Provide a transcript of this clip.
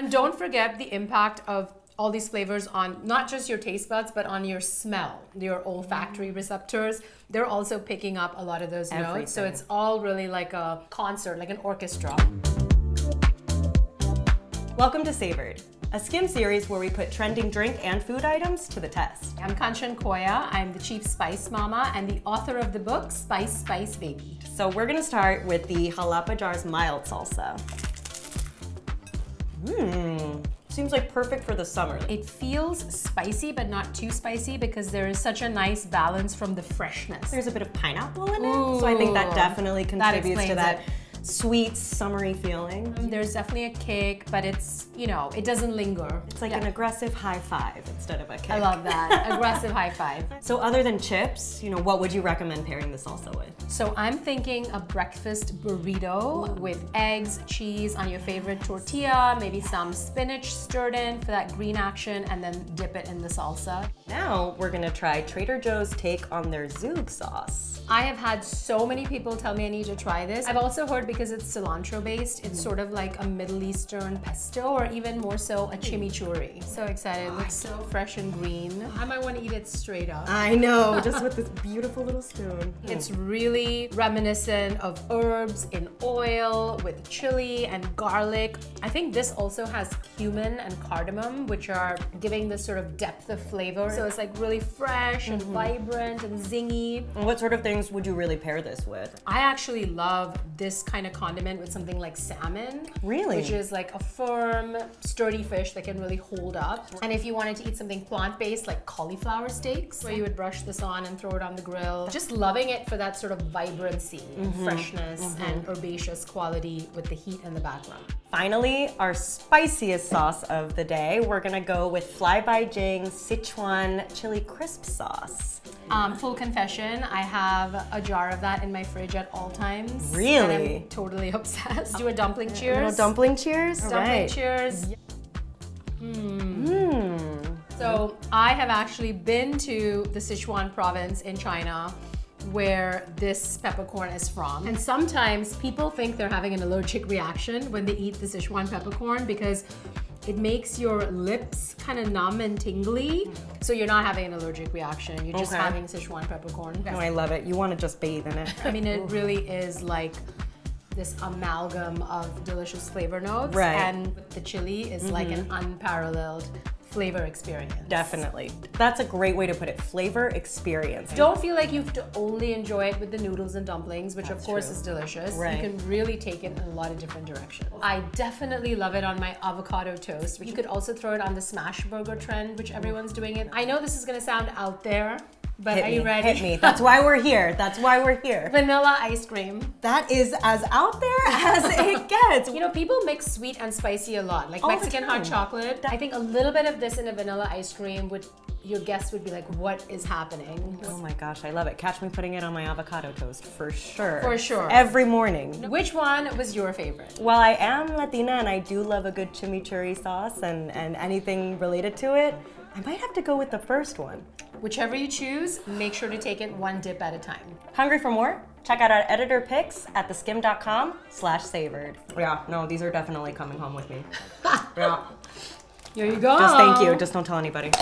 And don't forget the impact of all these flavors on not just your taste buds, but on your smell, your olfactory mm-hmm. receptors. They're also picking up a lot of those notes. So it's all really like a concert, like an orchestra. Welcome to Savored, a Skimm series where we put trending drink and food items to the test. I'm Kanchan Koya. I'm the chief spice mama and the author of the book Spice Spice Baby. So we're gonna start with the Jalapa Jars mild salsa. Seems like perfect for the summer. It feels spicy, but not too spicy because there is such a nice balance from the freshness. There's a bit of pineapple in it, so I think that definitely that contributes to that it. Sweet, summery feeling. There's definitely a kick, but it's, you know, it doesn't linger. It's like Yeah. an aggressive high five instead of a kick. I love that. Aggressive high five. So other than chips, you know, what would you recommend pairing the salsa with? So I'm thinking a breakfast burrito with eggs, cheese on your favorite tortilla, maybe some spinach stirred in for that green action, and then dip it in the salsa. Now we're gonna try Trader Joe's take on their Zhoug sauce. I have had so many people tell me I need to try this. I've also heard because it's cilantro based, it's mm-hmm. sort of like a Middle Eastern pesto or even more so a mm. chimichurri. So excited, it looks so fresh and green. I might want to eat it straight up. I know, just with this beautiful little spoon. Mm. It's really reminiscent of herbs in oil with chili and garlic. I think this also has cumin and cardamom, which are giving this sort of depth of flavor. So it's like really fresh and mm-hmm. vibrant and zingy. And what sort of things would you really pair this with? I actually love this kind of condiment with something like salmon. Really? Which is like a firm, sturdy fish that can really hold up. And if you wanted to eat something plant-based like cauliflower steaks, where you would brush this on and throw it on the grill. Just loving it for that sort of vibrancy, and freshness, mm-hmm. and herbaceous quality with the heat in the background. Finally, our spiciest sauce of the day, we're gonna go with Fly by Jing Sichuan chili crisp sauce. Um, full confession, I have a jar of that in my fridge at all times. Really? And I'm totally obsessed. Do a dumpling cheers. Little dumpling cheers? Dumpling Right. cheers. Mmm. So I have actually been to the Sichuan province in China where this peppercorn is from. And sometimes people think they're having an allergic reaction when they eat the Sichuan peppercorn because it makes your lips kind of numb and tingly. So you're not having an allergic reaction. You're just Okay. having Sichuan peppercorn. Oh, I love it. You wanna just bathe in it. I mean, it really is like this amalgam of delicious flavor notes. Right. Mm-hmm. And the chili is like an unparalleled flavor experience. Definitely. That's a great way to put it. Flavor experience. Don't feel like you have to only enjoy it with the noodles and dumplings, which of course true. is delicious. Right. You can really take it in a lot of different directions. I definitely love it on my avocado toast, which you could also throw it on the smash burger trend, which everyone's doing it. I know this is gonna sound out there, but Hit are me, you ready? Hit me. That's why we're here. That's why we're here. Vanilla ice cream. That is as out there as it gets. You know, people mix sweet and spicy a lot, like All Mexican hot chocolate. I think a little bit of this in a vanilla ice cream would, your guests would be like, what is happening? Oh my gosh, I love it. Catch me putting it on my avocado toast for sure. For sure. Every morning. Which one was your favorite? Well, I am Latina and I do love a good chimichurri sauce and, and anything related to it, I might have to go with the first one. Whichever you choose, make sure to take it one dip at a time. Hungry for more? Check out our editor picks at theskimm.com slash savored. Yeah, no, these are definitely coming home with me. yeah. Here you go. Just thank you. Just don't tell anybody.